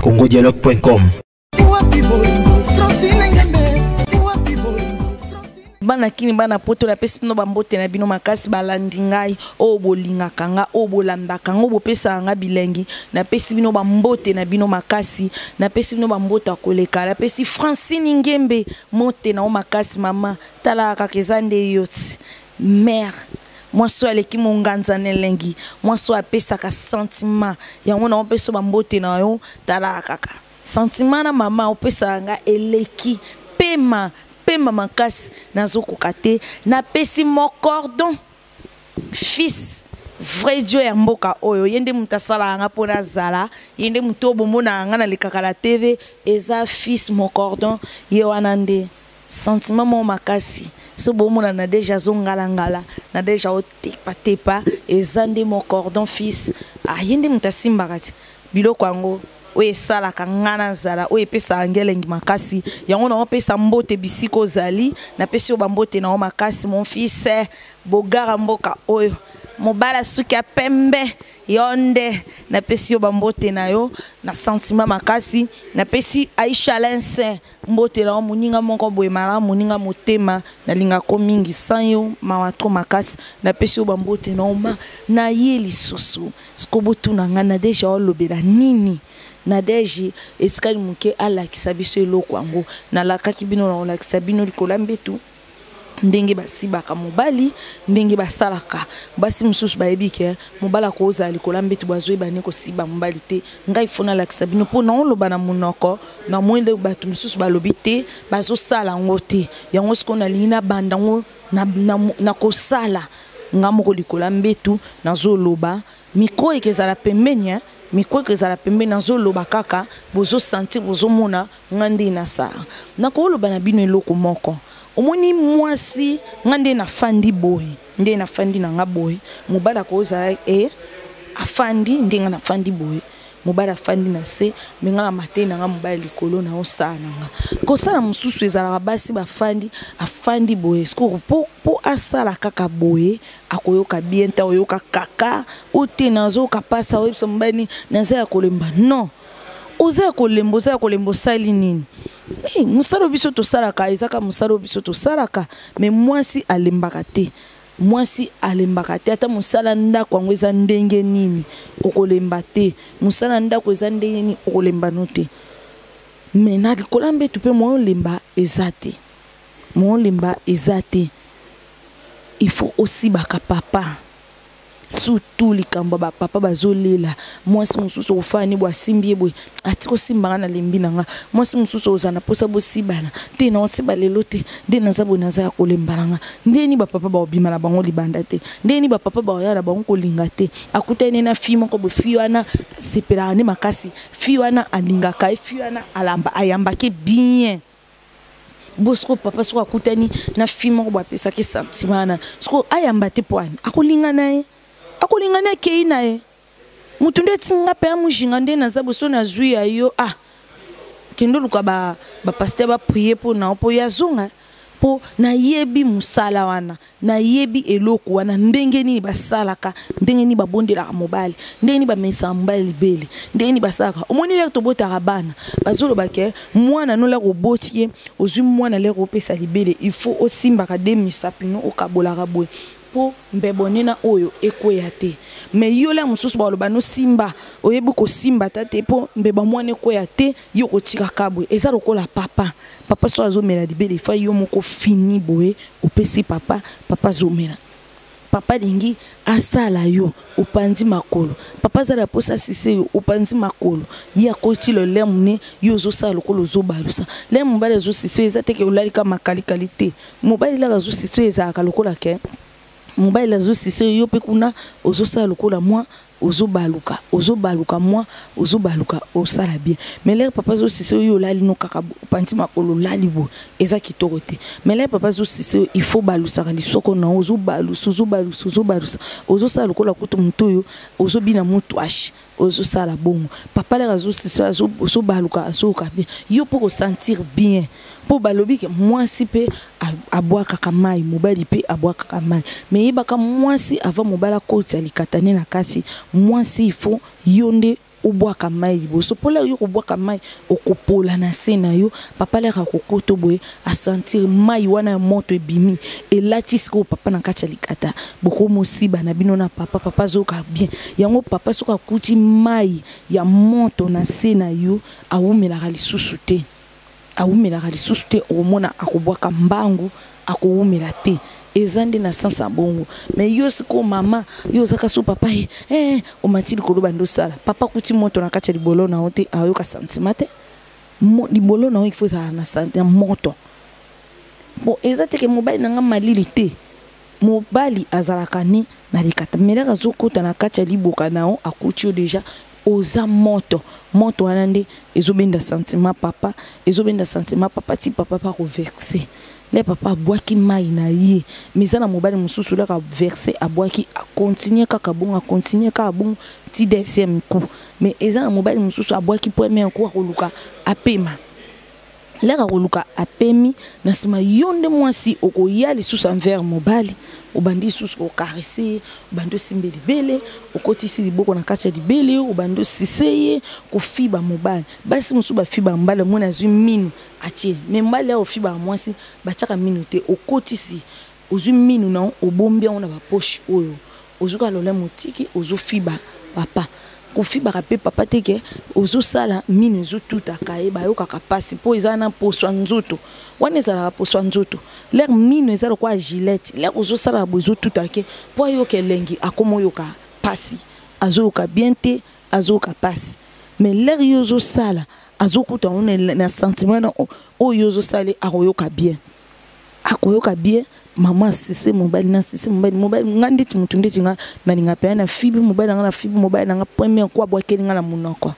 congodialogue.com bana kini bana poto napesi bino bambote na bino makasi balandi ngai oyo bolingaka nga oyo bolandaka nga oyo bopesaka nga bilengi napesi bino bambote na bino makasi napesi bino bambote ya koleka napesi francine ngembe mote na yo makasi mama talaka kaka eza nde yo ti mère mwasi oyo aleki monganza na elengi mwasi oyo apesaka sentiment yango na opesa bambote na yo talaka kaka sentiment na mama opesaka nga eleki pema pema makasi nazokoka te napesi mocordon fils vrai dio ya mboka oyo ye nde moto asalaka nga mpo nazala ye nde moto oyo bomonaka nga nalekaka na tv eza fils mocordon ye wana nde Sentiment moko makasi so bo mona Nadège azo ngala ngala Nadège ao tepa tepa eza nde mon cordon fils ah ye nde mutu asimbaka ti biloko yango oyo esalaka nga na zala oyo epesaka nga elengi makasi yango na opesa mbote bisika ozali na pesi yo ba mbote na yo makasi mon fils eh, bogara mboka oyo mobala suki ya pembe yo nde na pesi yo ba mbote na yo na sentiment makasi na pesi Aisha Lense Mbote na yo moninga moko boye malamu moninga motema na linga ko mingi sans yo mawa trop makasi na pesi yo ba mbote na yo ma na ye lisusu siko botuna nga na deja olobela nini Nadège etikali moke alakisa biso eloko yango nalakaki bino na kolakisa bino likolo ya mbetu ndenge basibaka mobali ndenge basalaka basi mosusu bayebi ke mobali akozala likolo ya mbetu bazwi bani kosiba mobali te ngai fo nalakisa bino mpo naoloba na monoko na moi nde bato mosusu balobi te bazosala yango te yango sikoyo nalingi nabanda yango na, na, na, na kosala ngai moko likolo ya mbetu nazoloba Micro ekezala pembeni hein. Micro ekezala pembeni nazo loba kaka bozo sentir bozo mona nga nde na sa nako loba na bino eloko moko omoni mwasi nga nde na fandi boye nde na fandi na nga boye mobali ako zala eh afandi nde nga na fandi boye mobali afandi na se me nga na matei na nga mobali likolo na yo saa na nga kosala mosusu ezalaka basi bafandi afandi boye sikoyo po asala kaka boye akoyoka bien ta oyoka kaka ote nazoyoka mpasi aoyebisa mobali nini naza ya kolemba non oza ya kolemba oza ya kolemba osali nini me mosala oyo biso tosalaka ezaka mosala oyo biso tosalaka me mwasi alembaka te mwasi alembaka te ata mosala ndako yango eza ndenge nini okolemba te mosala ndako eza ndenge nini okolemba no te me na likolo ya mbetu mpe moyo olemba eza te Molemba eza te il faut osibaka papa surtout likambo ba papa bazolela mwasi mosusu okofana ni bwasimbi ye boye ati kosimbanga na lembi na nga mwasi mosusu oza na mposa bosibana te na osiba lelo te nde naza boye naza ya kolemba na nga ndenge nini bapapa bakobima na bango libanda te ndenge nini bapapa bakoya na bango kolinga te akutani nde na fille moko boye fille wana asepelaka nde makasi fille wana alingaka ye fille wana alamba ayambaki bien bo sikoyo papa sikoyo akutani na fi moko bo apesaki ye sentiment wana sikoyo ayamba te mpo ani akolinga na ye akolinga na ekei na ye moto nde etinga mpe ya mojinga nde naza boso nazwi ya yo ah kende oluka bapaster ba baprie mpo na yo mpo ye azonga mpo nayebi mosala wana Nayebi eloko wana ndenge nini basalaka ndenge nini babondelaka mobali ndenge nini bamesaka mobali libele ndenge nini basalaka omoni lere tobotaka bana bazoloba ke mwana nola koboti ye ozwi mwana lere opesa libele il faut osimbaka de misapi no okabolaka boye mpo mbebonena oyo ekweya te me yo lere mosusu bakoloba nosimba oyebi kosimba ta te mpo mbeba mwana ekweya te yo kotika kabwe eza lokola papa papa so azomela libele efa yo moko fini boye opesi papa papa azomela papa alingi asala yo opanzi makolo papa azala mposa asise yo opanzi makolo ye akoti lolemu ne yo ozosala lokola ozobalusa le mobali azosise yo eza teke olalika makalikali te mobali laka azosise yo ezalaka lokola ke mobali azosise yo yo mpe kuna ozosala lokola mwa Ozo baluka ozo baluka moi ozo baluka osala bien mais lere papa azo sise yo yo olali no kaka bo opanzi makolo olali bo eza kitoko te mais lere papa azo sise yo il faut balusaka lisoko na ozo balusa ozo balusa ozo balusa ozo sala lokola kutu moto oyo ozo bina mutuashi ozo sala bongo papa lere azo sise azo ozo baluka azo oka bien yo po ko sentir bien mpo balobi ke mwasi mpe abwakaka mai mobali mpe abwakaka mai me yebaka mwasi ava mobali akotisa likatani na kati mwasi ifo yo nde obwaka mai liboso mpo leo yo kobwaka mai okopola na se na yo papa lere akokoto boye asentir mai wana ya moto ebimi elati sikoyo papa na kati ya likata bokomosiba na bino na papa papa azoyoka bien yango papa soki akuti mai ya moto na se na yo awumelaka lisusu te awumelaka lisusu te okomona akobwaka mbangu akowumela te eza nde na sens ya bongo mais yo sikoyo mama yo ozaka so papa ye eh, eh, omati likolo bando osala papa kuti moto na kati ya libolo na yo te ayoka sentiment te libolo na yo ifo ezala na sentiment moto bon eza teke mobali na nga malili te mobali azalaka ni na likata melaka azokota na kati ya liboka na yo akuti yo deja Oza moto moto wana nde ezobenda sentiment papa ezobenda sentiment papa ti papa pa koverse nde papa abwaki mai na ye mais eza na mobali mosusu olaka verse abwaki akontinue kaka bongo akontinue kaka bongo ti deuxième coup mais eza na mobali mosusu abwaki premier coup akoluka apema leka koluka apemi na nsima yo nde mwasi okoya lisusu envers mobali obandi lisusu kokarese ye obandi osimbe libele okotisi liboko na kati ya libele obandi osise ye kofiba mobali basi mosusu bafibaka mobali omoni azwi minu atie me mobali ya ofibaka mwasi batiaka minu te okotisi Ozui minu na yo obombi yango na ba poche oyo ozui kaka lolemo otiki ozo fiba papa kofibaka pe papa te ke ozo sala minu ezo tuta kaye ba yokaka pasi po eza na poso ya nzoto wana ezalaka poso ya nzoto lere minu eza lokola gilette lere ozo sala boye ezo tuta ke po ayoka elengi akoma oyoka pasi azo yoka bien te azo yoka pasi mais lere yo ozo sala azo kuta yango na sentiment oyo yo ozo sala ye ako yoka bien. akoyoka bien mama asise mobali na sise mobali mobali nga ndeti motu ndeti nga nalinga mpe na fibi mobali na nga na fibi mobali na nga premier coup abwakeli nga na monoko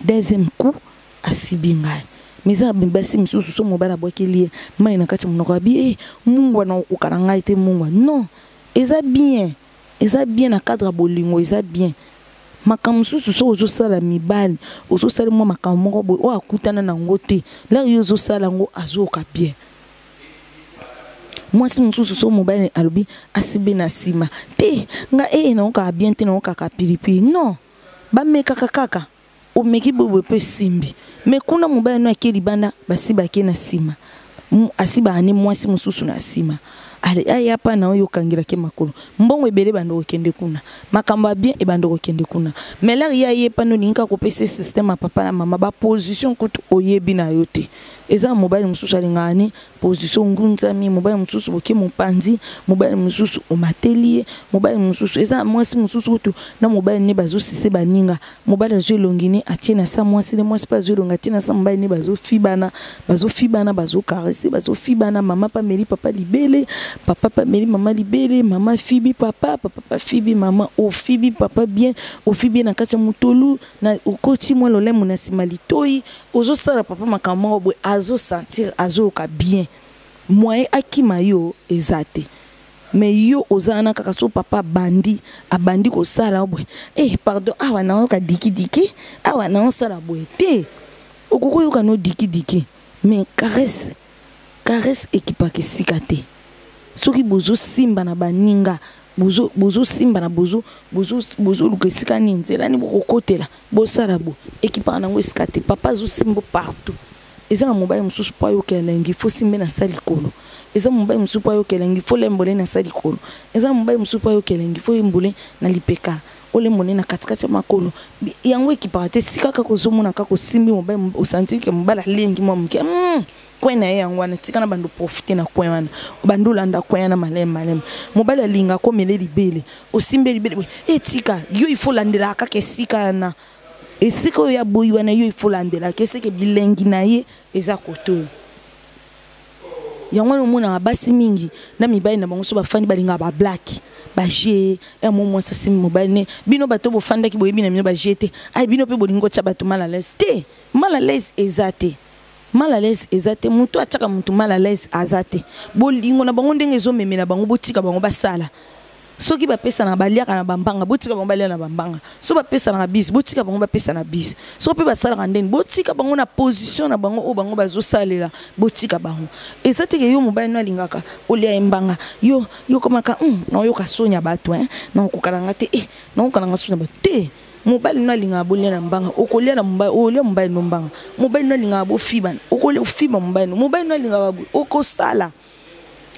deuxième coup asibi ngai mais eza basi mosusu so mobali abwakeli ye mai na kati ya monoko abi e eh, mungwa na okoka na ngai te mungwa non eza bien eza bien na cadre ya bolingo eza bien makambo mosusu soki ozosala mibali ozosali mwa makambo moko boye oyo akutana na yango te lere yo ozosala yango azooka bien mwasi mosusu so mobali alobi asibe na nsima te nga ee eh, naokaka bien te naokaka pilipili non bamekaka kaka omeki boye boye mpe esimbi me kuna mobali no ake libanda basi bake na nsima asi baane mwasi mosusu na nsima aya mpa na oyo okangelaki makolo mbongo ebele ebanda kokende kuna makambo ya bien ebanda kokende kuna me lare ye aye mpano olingi kaka kopesa ye systeme ya papa na mama baposition kutu oyebi na yo te eza na mobali mosusu alingaka ni position ngunzami mobali mosusu boke mopanzi mobali mosusu omateli ye mobali mosusu eza mwasi mosusu kutu na mobali ne bazosise baninga mobali azwi elongi ne atie na sa mwasi ne mwasi mpe azwi elongi atie na sa mobali ne bazofibana bazofibana bazokarese bazofibana mama mpe ameli papa libele papa mpe ameli mama libele mama fibi papa papa mpe afibi mama ofibi papa bien ofibi ye na kati ya motolu na okoti mwa lolemo na nsima litoi Ozo sala papa makambo moko boye azo sentir azo yoka bien moyen akima yo eza te mais yo oza wana kaka so papa abandi abandi kosala yo boye eh pardon awa na oyoka dikidiki awa na osala boye te okoki oyoka no dikidiki mais caresse Caresse ekipaka esika te soki bozo simba na baninga bozo bozo simba na bozo bozo bozo luka esika nini nzela nini bokokotela bosala bo ekipaka nango esika te papa azo simbo partout eza na mobali mosusu mpo ayoka elengi fo simbe na sa likolo eza mobali mosusu mpo ayoka elengi fo lembole na sa likolo eza na mobali mosusu mpo ayoka elengi fo lembole na lipeka olembo nde na katikati ya makolo yango ekipaka te esika kaka ozomona kaka osimbi mobali osantiri ke mobali alengi mwa moke hmm, kwen na ye yango wana tika na bando profite na kwen wana obandi olanda kwen wana maleme maleme mobali alinga akomele libele osimbi libele etika eh, yo ifo olandelaka kaka esika yana esika oyo aboyi wana yo ifo olandelaka eseke bilengi na ye eza kote oyo yango wana omonaka basi mingi na mibali na bango so bafandi balingaka bablaki baje ya mo mwasi asimi mobali ne bino bato bofandaki boyebi na bino baje te ai bino mpe bolingi kotya bato mal à l'aise te mal à l'aise eza te mal à l'aise eza te moto atyaka moto mal à l'aise aza te bolingo na bango ndenge ezomemela bango botika bango basala soki bapesanaka baliaka na bambanga botika bango balia na bambanga so bapesanaka bise botika bango bapesa na bise so mpe basalaka ndeni botika bango na position na bango oyo bango bazosalela botika bango eza teke yo mobali no alingaka olia ye mbanga yo yokomaka hmm, naoyoka soni ya bato e eh, naokoka na nga te e eh, naokoka na nga soni ya bato te mobali no alingaka bolia na mbanga okolia na mobali olia mobali no mbanga mobali no alingaka bofibana okolia ofiba mobali no mobali no alingaka okosala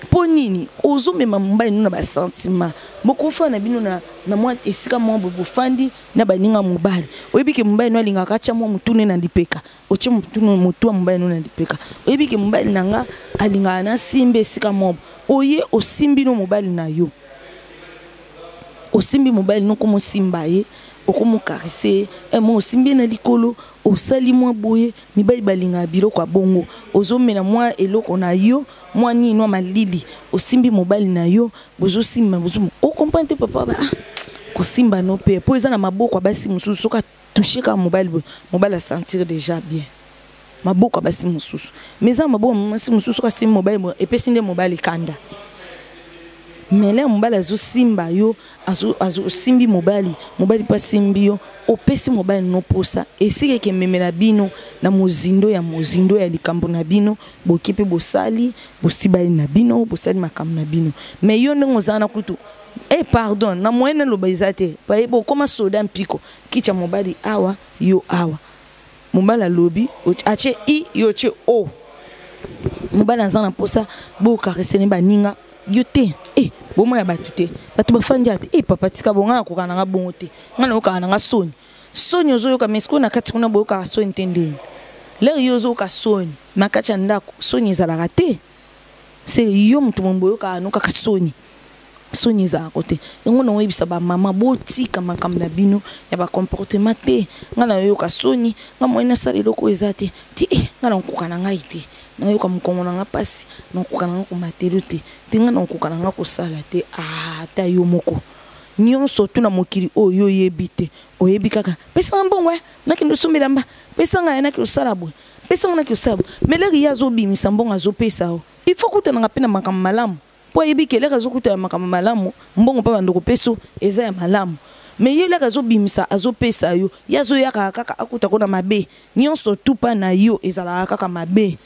mpo nini ozomema mobali no na basentiment bokofana na bino na, na mwa esika mwa boye bofandi na baninga mobali oyebi ke mobali no alingaka atya mwa motune na lipeka otye motune motu ya mobali no na lipeka oyebi ke mobali na nga alingaka nasimbi esika mwa oye osimbi no mobali na yo osimbi mobali no komosimba ye okomokarise ye eh, mo osimbi ye na likolo Osali mwa boye mibali balingaka biloko ya bongo ozomela mwa eloko na yo mwa nini nwa malili osimbi mobali na yo bozosimba bozomo ocomprendre te papa ba ah, kosimba no mpe mpo eza na maboko ya basi mosusu soki atouche kaka mobali boye mobali asentir déjà bien maboko ya basi mosusu mais eza na maboko ya mwasi mosusu soki asimbi mobali boye epesi nde mobali kanda mele ya mobali azosimba yo azo azo simbi mobali mobali pa simbi yo opesi mobali no posa esika ekememela bino na mozindo ya mozindo ya likambo na bino boki mpe bosali bosibali na bino bosali makambo na bino me yo ndenge ozala na kutu e eh, pardon na moyen naloba eza te baye bokoma soda mpiko kitya mobali awa yo awa mobali alobi atye i yo otye o mobali aza na mposa bokaresene baninga yo te e bomona bato te bato bafandi ata e papa tika bo ngai nakokana nanga bongo te ngai nayokaka nanga soni soni ozoyoka mais sikoyo na kati kuna boyokaka soni te ndeni lere yo ozoyoka soni na kati ya ndako soni ezalaka te se yo moto momo boyokaka no kaka soni soni ezalaka te yango na oyebisa bamama botika makambo na bino ya bacomportement te ngai nayoyoka soni ngai moi nasala eloko oyo eza te ti e ngai nakokoka na ngai te Nayoka mukongo na nga pasi nakokoka na nga ko matelo te te nga nakokoka na nga kosala te aah ata yo moko nionso tout na mokili oyo yo oyebi te oyebi kaka pesa nga mbongo eh nakende osomba elamba pesa nga eh nake osala boye pesa nga nake osala boye mais lere ye azobimisa mbongo azopesa yo il faut okutana nga pe na makambo malamu Po ayebi que elaka azo kuta ya makambo malamu mbongo pa bando kopeso eza ya malamu mais yo elaka azo bimisa azo pesa yo ye azo yakaka kaka akuta ko na mabe nionso tout pa na yo ezalaka kaka mabe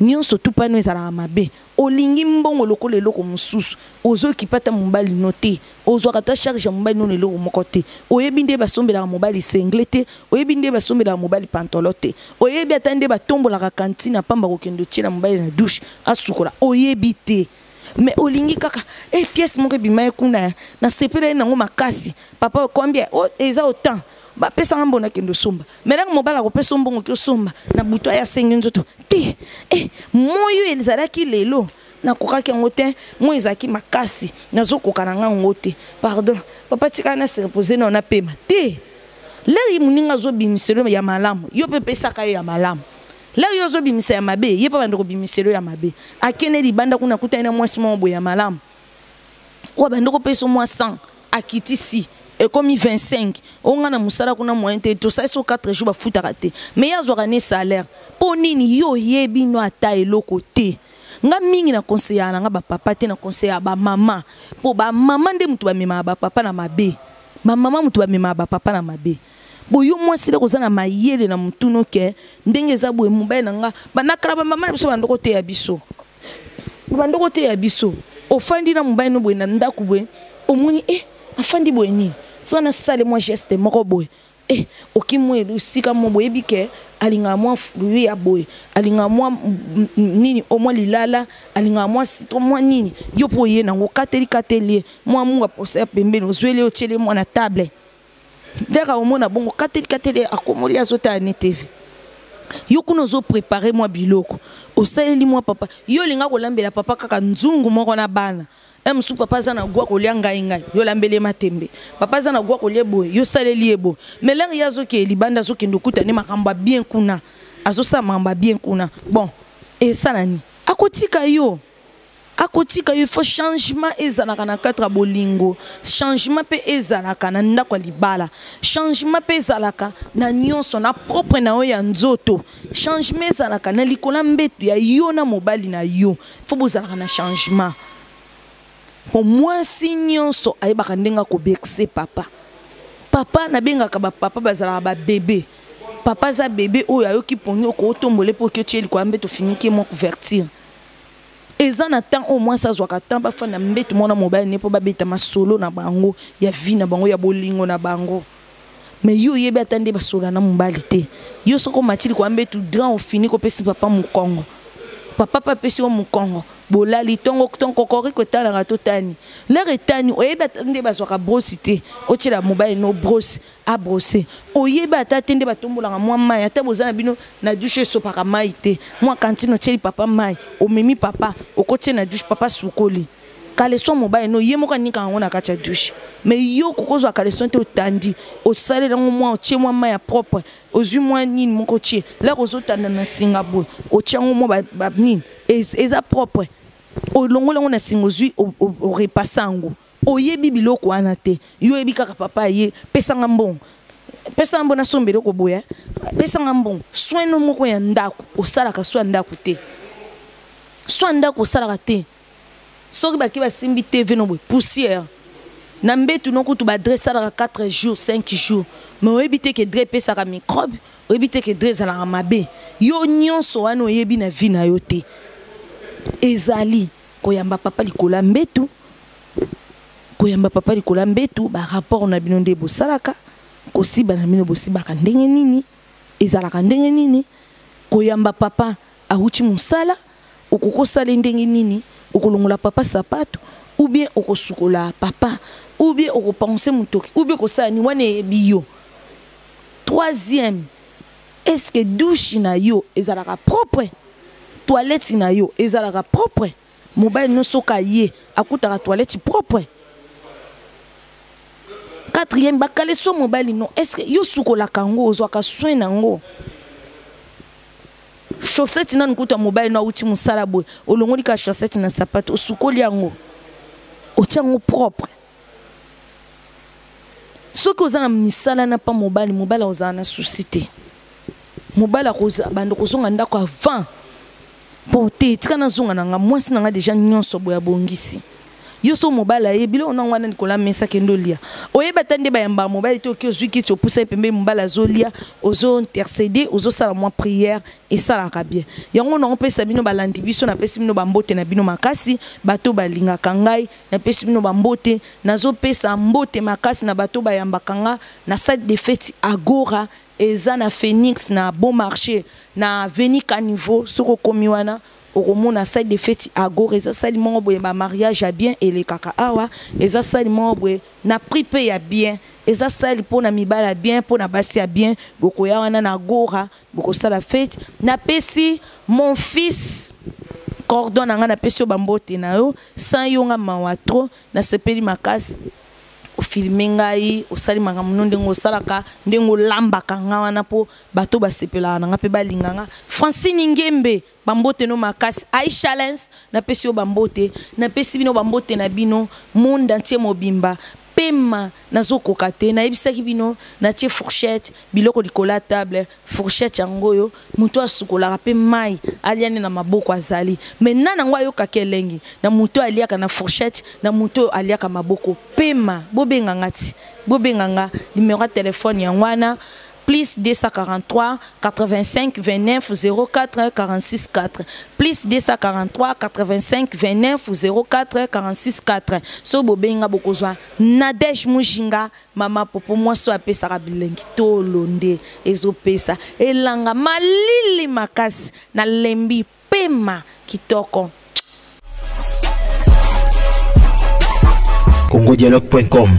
nionso tout pa no ezalaka mabe olingi mbongo lokola eloko mosusu ozo kipe ata mobali no te ozwaka ata charge ya mobali nono eloko moko te oyebi nde basombelaka mobali sengle te oyebi nde basombelaka mobali pantolo te oyebi ata nde batombolaka kantina pamba kokende otyela mobali na dushe asukola oyebi te me olingi kaka e eh, pièce moko ebima ye kuna eh. nasepeleli nango makasi papa okombia oh, eza otemp bapesaka mbo nakende osomba melaka mobali akopesa mbongo ki osomba na butu aya asengi nzoto te e eh, moyo ezalaki lelo nakokaki yango te moi ezalaki makasi nazokoka na nga yango te pardon papa tikala na se repose nao napema te leri moninga azobimiselo ya malamu yo mpe pesaka ye ya malamu leri yo ozobimisa ya mabe ye mpe banda kobimiselo ya mabe akende libanda kuna akutani na mwasi moko boye ya malamu oyo abandi kopesa mwa 100 akitisi ekomi 25 oyo ngai na mosala kuna moyen te tosali so 4 jours bafutaka te mais ye azwaka ne salaire mpo nini yo oyebi no ata eloko te nga mingi na conseillaka na nga bapapa te na conseillaka bamama mpo bamama nde moto bamemaka bapapa na mabe bamama moto bamemaka bapapa na mabe bo yo mwasi loko oza na mayele na motuna oke ndenge eza boye mobali na nga banakala bamama ya biso bandoko te ya biso bandoko te ya biso ofandi na mobali no boye na ndako boye omoni e eh, afandi boye nini tika nasale mwa geste moko boye Eh okimue esika moko boyebi ke alingaka mwa fruit ya boye alingaka mwa nini o mwa lilala alingaka mwa citron mwa nini yo mpo oye nango okateli kateli ye mwa munga posa ya pembeni ozweli ye otyeli ye mwa na table ntaka omona bongo okateli kateli ye akomoli azotala ne tv yo kuna ozo prepare mwa biloko osaleli mwa papa yo olinga kolambela papa kaka nzungu moko na bana He mosuku papa aza na gwa kolia ngai ngai yo lambeli ye matembe papa aza na gwa kolia boye yo saleli ye boye mais lere ye azoke libanda azokende okuta nde makambo ya bien kuna azosala makambo ya bien kuna bon esala nini akotika yo akotika yo faut changement ezalaka na kati ya bolingo changement mpe ezalaka na ndako ya libala changement mpe ezalaka na nyonso na propre na yo ya nzoto changement ezalaka na likola mbetu ya yo na mobali na yo fo bozalaka na changement po mwasi nyonso ayebaka ndenge akobekise papa papa nabengaka bapapa bazalaka babebe papa aza bebe oyo ayoki poni okootombole mpo oki otye likolo mbe tofiniki mwa couverture eza na temps oyo mwasi azwaka temps bafanda mbetu mwana mobali ne mpo babeta masolo na bango ya vie na bango ya bolingo na bango mais yo oyebi ata nde basola na mobali te yo soki omati likoya mbetu grand ofini kopesi papa mokongo papa mpe apesi yo mokongo bolali tongo ton kokoriko etalaka to tani lere etani oyebi ata nde bazwaka brosi te otyela mobali no brosi abrose oyebi ata te nde batombolaka mwa mai ata boza na bino na dushe esopaka mai te mwa kantine otyeli papa mai omemi papa okotie na dushe papa sukoli caleçon mobali no ye moko anikaka yango na kati ya douche mais yo okoki ozwa caleçon te otandi osalela yango mwa otie mwa mai ya propre ozwi mwa nini moko otie laka ozotanda na nsinga boye otie yango mwa nini eza propre olongoli yango na nsinga ozwi orepasa yango oyebi biloko wana te yo oyebi kaka papa ye pesanga mbongo pesanga mbongo nasomba eloko boye eh. pesanga mbongo soino moko ya ndako osalaka swa ndako te swa ndako osalaka te Soki bake basimbi TV no boye poussière na mbetu no kutu ba drap esalaka 4 jours, 5 jours mais oyebi te ke drap epesaka microbe, oyebi te ke drap ezalaka mabe. Yo nionso wana oyebi na vie na yo te. Ezali koyamba papa likolo ya mbetu, koyamba papa likolo ya mbetu ba rapport na bino nde bosalaka, kosiba na bino bosibaka ndenge nini, ezalaka ndenge nini, koyamba papa awuti musala, okokosale ndenge nini okolongola papa sapato ou bien okosukola papa ou bien okopanse motoki ou bien okosala nini wana eyebi yo troisième est ce que douche na yo ezalaka propre toilette na yo ezalaka propre mobali nyonso oka ye akutaka toilette propre quatrième bakaleso mobali no est ce que yo osukolaka yango ozwaka soin na yango chaussette nanu kutu ya mobali no awuti mosala boye olongoli kaka chaussette na sapato osukoli yango otia yango propre soki oza na misala na pa mobali mobali akozala na susi te mobali akobanda kozonga ndako avant mpo te tika nazonga na nga mwasi na nga deja nyonso boye abongisi yo so mobali aye biloko nango wana likolo ya mesa kende olia oyeba ata nde bayamba ya mobali te oki ozwi kiti opusa ye pembeni mobali azolia ozo intercede ozosala mwa priere esalaka bien yango nakopesa bino balandi biso napesi bino bambote na bino makasi bato balingaka ngai napesi bino bambote nazopesa mbote makasi na bato bayambaka nga na salle de fete agora eza na phoenix na bon marché na veni caniveau soki okomi wana okomona salle de fete agora eza salle moko boye ba mariage ya bien elekaka awa eza salle moko boye na prix pe ya bien eza salle mpo na mibali ya bien mpo na basi ya bien bokoya wana na agora bokosala fete napesi mon fils cordon na ngai napesi yo bambote na yo sans yo ngai mawa trop nasepeli makasi ofilme ngai osali makambo no ndenge osalaka ndenge olambaka ngai wana mpo bato basepelaka na ngai mpe balinga ngai francine ngembe Ba mbote no makasi Aishalens na pesi yo ba mbote na pesi bino ba mbote na bino monde entier mobimba pema na zo koka te na yebisaki bino na tie fourchette biloko likolo ya table fourchette ya ngoyo mutu asukolaka pe mai alia ne na maboko azali mais na nango ayokaki elengi na mutu aliaka na fourchette na mutu aliaka maboko pema bobenga ngati bobenga nga numero ya telephone ya ngwana plus 243 85294 soki bobengi nga bokozwa nadege mujinga mama popo mwasi oyo apesaka bilengi tolo nde ezopesa elanga malili makasi na lembi pema kitoko congodialogue.com